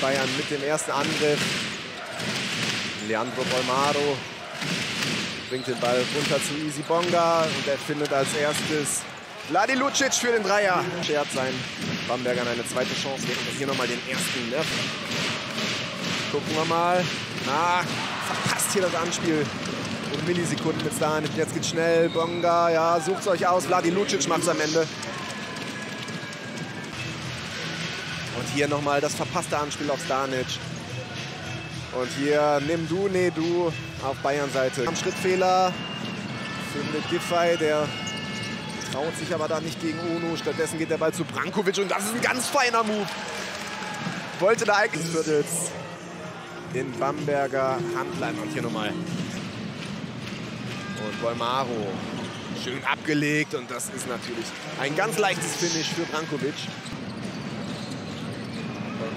Bayern mit dem ersten Angriff. Leandro Bolmaro bringt den Ball runter zu Easy Bonga und er findet als erstes Vladi Lucic für den Dreier. Schert sein Bambergern eine zweite Chance, wir hier nochmal den ersten Nerv. Gucken wir mal. Na, verpasst hier das Anspiel. Um Millisekunden mit Stanic. Jetzt geht schnell. Bonga, ja, sucht es euch aus. Vladi Lucic macht es am Ende. Und hier nochmal das verpasste Anspiel auf Stanic. Und hier nimm du, nee, du auf Bayern-Seite. Am Schrittfehler findet Giffey, der traut sich aber da nicht gegen Ono. Stattdessen geht der Ball zu Brankovic und das ist ein ganz feiner Move. Wollte da eigentlich Viertels in Bamberger Handlein. Und hier nochmal. Und Bolmaro schön abgelegt und das ist natürlich ein ganz leichtes Finish für Brankovic.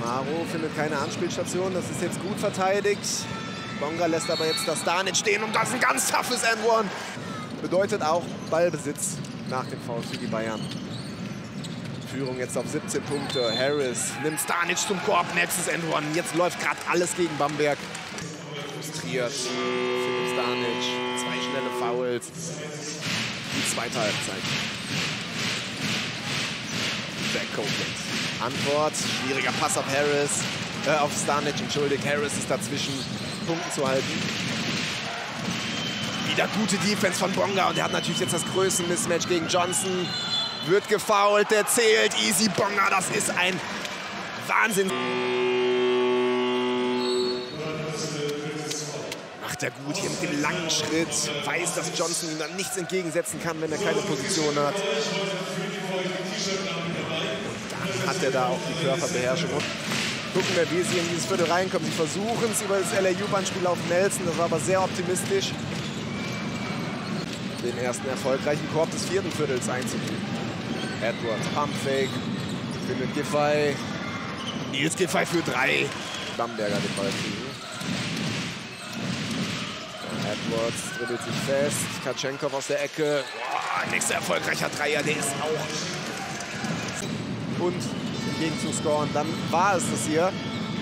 Maro findet keine Anspielstation. Das ist jetzt gut verteidigt. Bonga lässt aber jetzt das Stanic stehen und das ist ein ganz toughes N1. Bedeutet auch Ballbesitz nach dem Foul für die Bayern. Führung jetzt auf 17 Punkte. Harris nimmt Stanic zum Korb. Nächstes N1. Jetzt läuft gerade alles gegen Bamberg. Frustriert. Philipp Stanic. Zwei schnelle Fouls. Die zweite Halbzeit. Backcourt jetzt. Antwort. Schwieriger Pass auf Harris. Äh, auf Stanic, entschuldigt. Harris ist dazwischen, Punkten zu halten. Wieder gute Defense von Bonga und er hat natürlich jetzt das größte Mismatch gegen Johnson. Wird gefoult, der zählt. Easy Bonga, das ist ein Wahnsinn. Macht er gut hier mit dem langen Schritt. Weiß, dass Johnson ihm dann nichts entgegensetzen kann, wenn er keine Position hat hat er da auch die Körperbeherrschung. Und gucken wir, wie sie in dieses Viertel reinkommen. Sie versuchen es über das LAU-Bandspiel auf Nelson, das war aber sehr optimistisch, den ersten erfolgreichen Korb des vierten Viertels einzugeben. Edwards, Pumpfake, findet Giffey. Nils Giffey für drei. Bamberger den Ball kriegen. Edwards dribbelt sich fest. Katschenkov aus der Ecke. Boah, nächster erfolgreicher Dreier, der ist auch und gegen zu scoren. Dann war es das hier.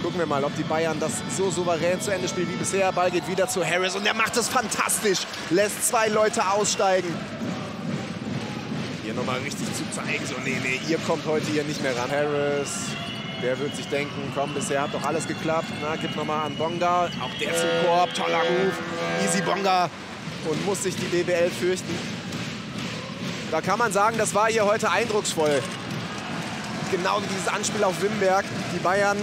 Gucken wir mal, ob die Bayern das so souverän zu Ende spielen wie bisher. Ball geht wieder zu Harris und er macht es fantastisch. Lässt zwei Leute aussteigen. Hier nochmal richtig zu zeigen. So, nee, nee, ihr kommt heute hier nicht mehr ran. Harris, der wird sich denken, komm, bisher hat doch alles geklappt. Na, gibt nochmal an Bonga. Auch der zum Korb, toller Move. Easy Bonga und muss sich die BBL fürchten. Da kann man sagen, das war hier heute eindrucksvoll genau dieses Anspiel auf Wimberg. Die Bayern